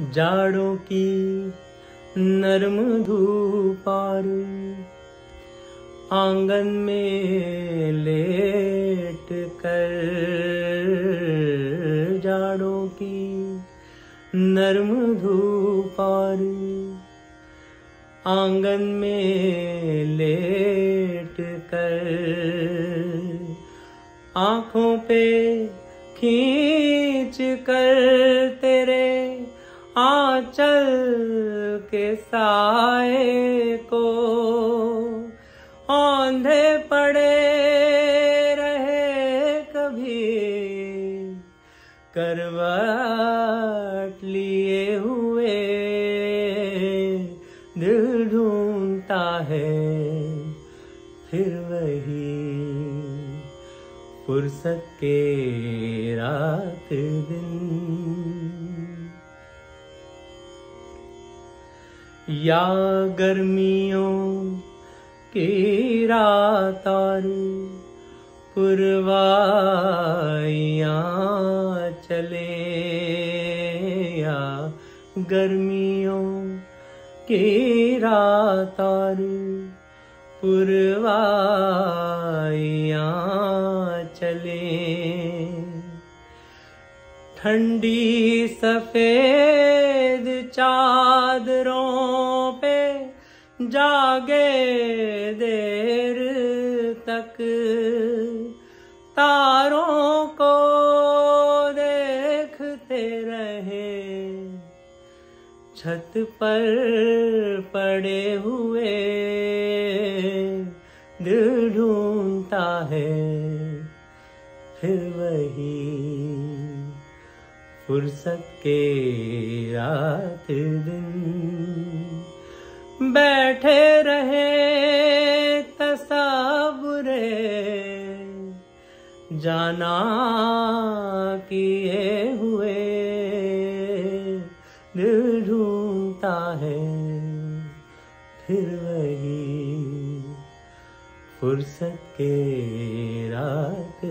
जाड़ों की नरम धूपार आँगन में लेट कर जाड़ों की नरम धूपार आँगन में लेट कर आँखों पे खींच कर आंचल के साए को औंधे पड़े रहे कभी, करवट लिए हुए दिल ढूंढता है, फिर वही फुर्सत के रात दिन। या गर्मियों की रात और पुरवाइया चले या गर्मियों की रात और पुरवाइया ठंडी सफ़ेद चादरों पे जागे देर तक। तारों को देखते रहे। छत पर पड़े हुए दिल ढूंढता है, फिर वही फुर्सत के रात दिन। बैठे रहे तसाबुरे जाना किए हुए, दिल ढूंढता है, फिर वही फुर्सत के रात